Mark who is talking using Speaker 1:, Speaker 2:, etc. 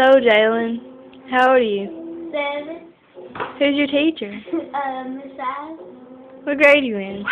Speaker 1: So, Jalen, how old are you?
Speaker 2: Seven.
Speaker 1: Who's your teacher?
Speaker 2: Um, Miss
Speaker 1: What grade are you in?